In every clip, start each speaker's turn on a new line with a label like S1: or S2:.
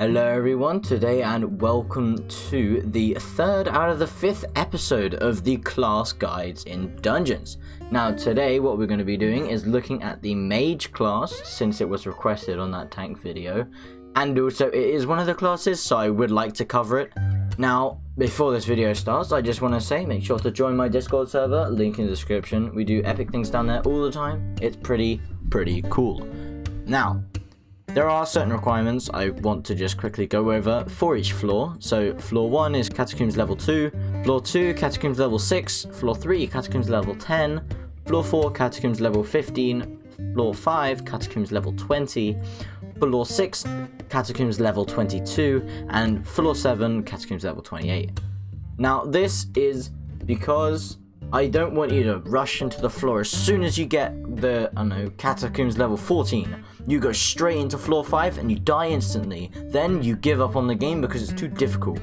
S1: Hello everyone, today and welcome to the third out of the fifth episode of the class guides in Dungeons. Now today what we're going to be doing is looking at the mage class since it was requested on that tank video and also it is one of the classes so I would like to cover it. Now before this video starts I just want to say make sure to join my discord server, link in the description. We do epic things down there all the time, it's pretty pretty cool. Now there are certain requirements I want to just quickly go over for each floor. So floor 1 is Catacombs level 2, floor 2 Catacombs level 6, floor 3 Catacombs level 10, floor 4 Catacombs level 15, floor 5 Catacombs level 20, floor 6 Catacombs level 22, and floor 7 Catacombs level 28. Now this is because I don't want you to rush into the floor as soon as you get the, I know, Catacombs level 14 you go straight into floor 5 and you die instantly. Then you give up on the game because it's too difficult.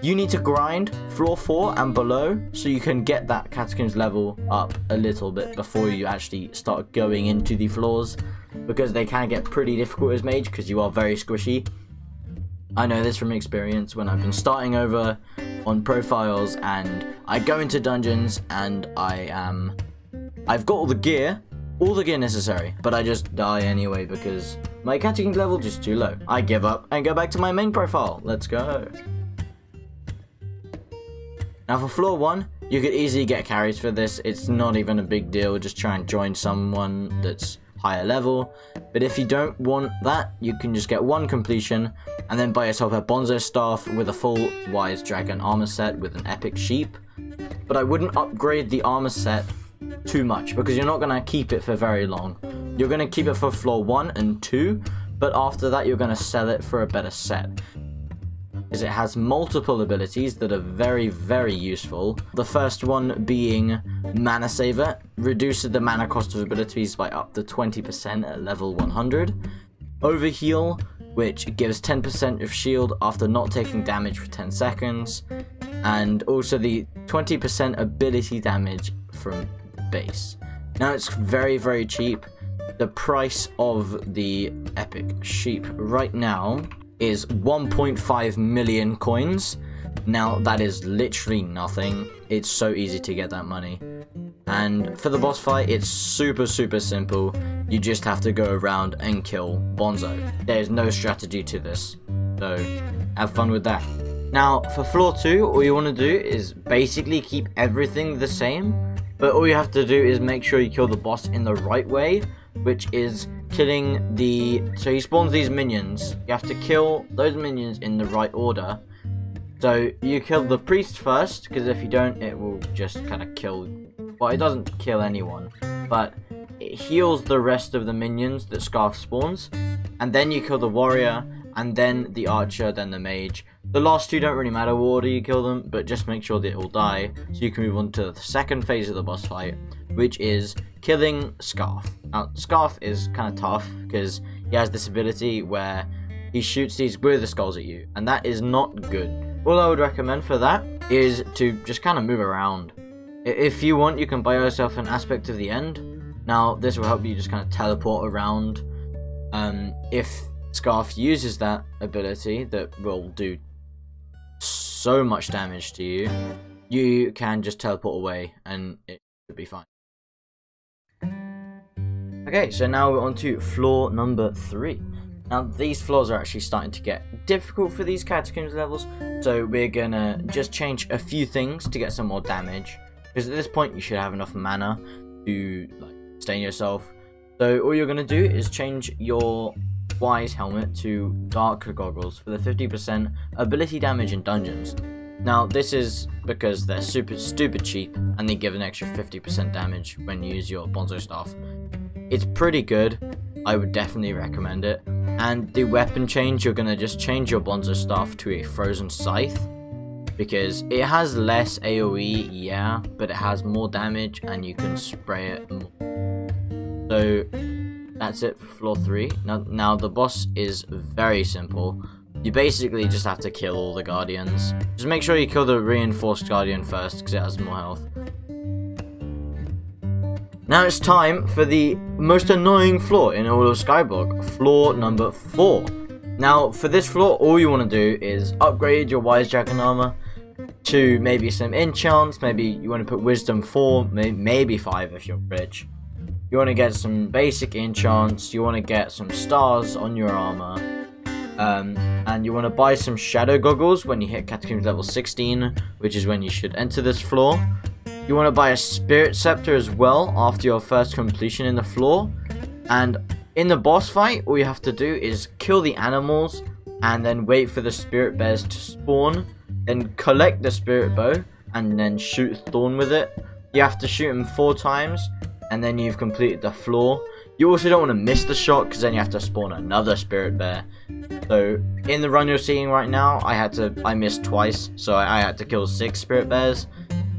S1: You need to grind floor 4 and below so you can get that catacombs level up a little bit before you actually start going into the floors because they can get pretty difficult as mage because you are very squishy. I know this from experience when I've been starting over on profiles and I go into dungeons and I am I've got all the gear all the gear necessary, but I just die anyway because my catching level just too low. I give up and go back to my main profile. Let's go. Now for floor 1, you could easily get carries for this. It's not even a big deal. Just try and join someone that's higher level. But if you don't want that, you can just get one completion and then buy yourself a Bonzo staff with a full Wise Dragon armor set with an epic sheep. But I wouldn't upgrade the armor set too much because you're not going to keep it for very long. You're going to keep it for floor 1 and 2, but after that you're going to sell it for a better set. Because it has multiple abilities that are very, very useful. The first one being Mana Saver, reduces the mana cost of abilities by up to 20% at level 100. Overheal, which gives 10% of shield after not taking damage for 10 seconds. And also the 20% ability damage from base. Now it's very, very cheap. The price of the epic sheep right now is 1.5 million coins. Now that is literally nothing. It's so easy to get that money. And for the boss fight, it's super, super simple. You just have to go around and kill Bonzo. There's no strategy to this. So, have fun with that. Now, for floor 2, all you want to do is basically keep everything the same but all you have to do is make sure you kill the boss in the right way, which is killing the... So he spawns these minions. You have to kill those minions in the right order. So you kill the priest first, because if you don't, it will just kind of kill... Well, it doesn't kill anyone, but it heals the rest of the minions that Scarf spawns. And then you kill the warrior, and then the archer, then the mage. The last two don't really matter what order you kill them, but just make sure they all die, so you can move on to the second phase of the boss fight, which is killing Scarf. Now, Scarf is kind of tough, because he has this ability where he shoots these wither skulls at you, and that is not good. All I would recommend for that is to just kind of move around. If you want, you can buy yourself an aspect of the end. Now, this will help you just kind of teleport around. Um, if Scarf uses that ability that will do so much damage to you, you can just teleport away and it should be fine. Okay, so now we're on to floor number three. Now, these floors are actually starting to get difficult for these catacombs levels, so we're gonna just change a few things to get some more damage. Because at this point, you should have enough mana to like sustain yourself. So all you're gonna do is change your Wise helmet to Dark Goggles for the 50% ability damage in dungeons. Now, this is because they're super stupid cheap and they give an extra 50% damage when you use your Bonzo Staff. It's pretty good, I would definitely recommend it. And the weapon change, you're going to just change your Bonzo Staff to a Frozen Scythe. Because it has less AoE, yeah, but it has more damage and you can spray it more. So, that's it for floor 3. Now, now the boss is very simple. You basically just have to kill all the guardians. Just make sure you kill the reinforced guardian first, because it has more health. Now it's time for the most annoying floor in all of Skyblock, floor number 4. Now, for this floor, all you want to do is upgrade your Wise Dragon armor to maybe some enchants, maybe you want to put Wisdom 4, maybe 5 if you're rich. You want to get some basic enchants, you want to get some stars on your armor, um, and you want to buy some shadow goggles when you hit Catacombs level 16, which is when you should enter this floor. You want to buy a Spirit Scepter as well after your first completion in the floor. And in the boss fight, all you have to do is kill the animals and then wait for the Spirit Bears to spawn. Then collect the Spirit Bow and then shoot Thorn with it. You have to shoot him four times and then you've completed the floor. You also don't want to miss the shot because then you have to spawn another Spirit Bear. So in the run you're seeing right now, I had to I missed twice, so I, I had to kill six Spirit Bears.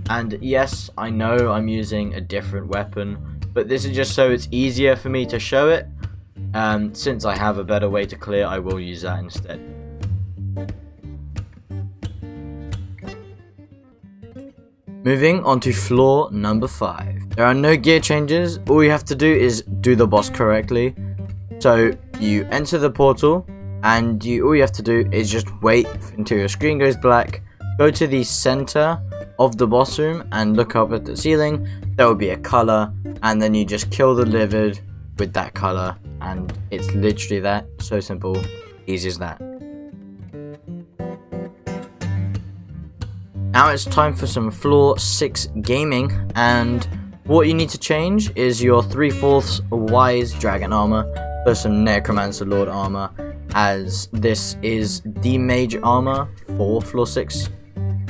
S1: And yes, I know I'm using a different weapon, but this is just so it's easier for me to show it. Um, since I have a better way to clear, I will use that instead. Moving on to floor number 5. There are no gear changes, all you have to do is do the boss correctly. So you enter the portal and you all you have to do is just wait until your screen goes black, go to the center of the boss room and look up at the ceiling, there will be a color and then you just kill the Livid with that color and it's literally that, so simple, easy as that. Now it's time for some floor 6 gaming and what you need to change is your 3 fourths wise dragon armor for some necromancer lord armor as this is the mage armor for floor 6.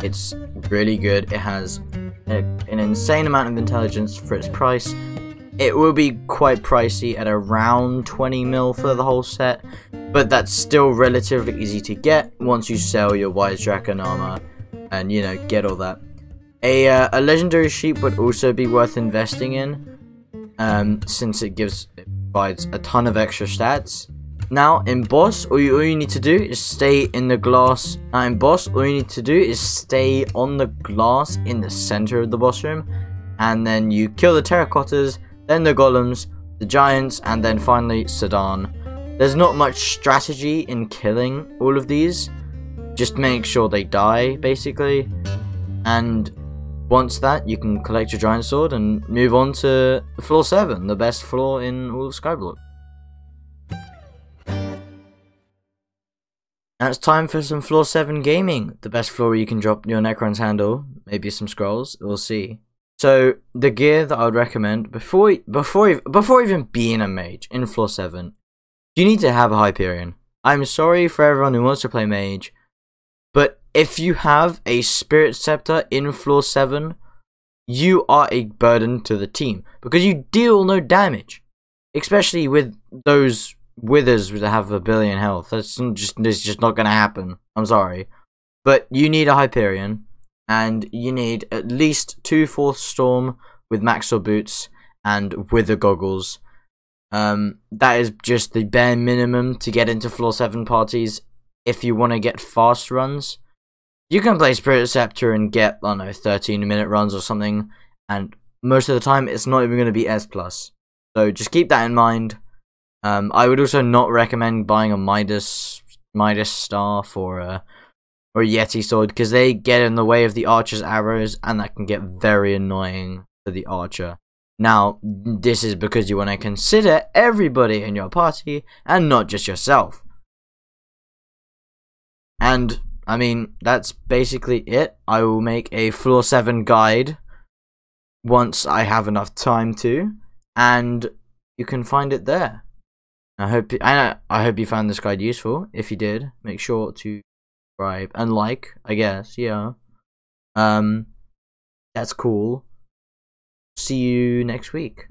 S1: It's really good, it has a, an insane amount of intelligence for its price. It will be quite pricey at around 20 mil for the whole set, but that's still relatively easy to get once you sell your wise dragon armor and you know get all that. A uh, a legendary sheep would also be worth investing in, um, since it gives it provides a ton of extra stats. Now in boss, all you, all you need to do is stay in the glass. Now in boss, all you need to do is stay on the glass in the center of the boss room, and then you kill the terracottas, then the golems, the giants, and then finally Sadan. There's not much strategy in killing all of these just make sure they die, basically. And once that, you can collect your giant sword and move on to floor 7, the best floor in all of Skyblock. Now it's time for some floor 7 gaming, the best floor you can drop your Necron's handle, maybe some scrolls, we'll see. So the gear that I would recommend before before before even being a mage in floor 7, you need to have a Hyperion. I'm sorry for everyone who wants to play mage, but if you have a Spirit Scepter in floor 7, you are a burden to the team because you deal no damage. Especially with those withers that have a billion health. That's just, that's just not going to happen. I'm sorry. But you need a Hyperion, and you need at least two Fourth Storm with Maxor boots and Wither goggles. Um, that is just the bare minimum to get into floor 7 parties if you want to get fast runs, you can play Spirit Scepter and get, I don't know, 13 minute runs or something, and most of the time it's not even going to be S+. plus. So just keep that in mind. Um, I would also not recommend buying a Midas Midas staff or a or a Yeti sword because they get in the way of the archer's arrows and that can get very annoying for the archer. Now, this is because you want to consider everybody in your party and not just yourself. And I mean, that's basically it. I will make a floor 7 guide once I have enough time to, and you can find it there. I hope I I hope you found this guide useful. If you did, make sure to subscribe and like. I guess, yeah. Um, that's cool. See you next week.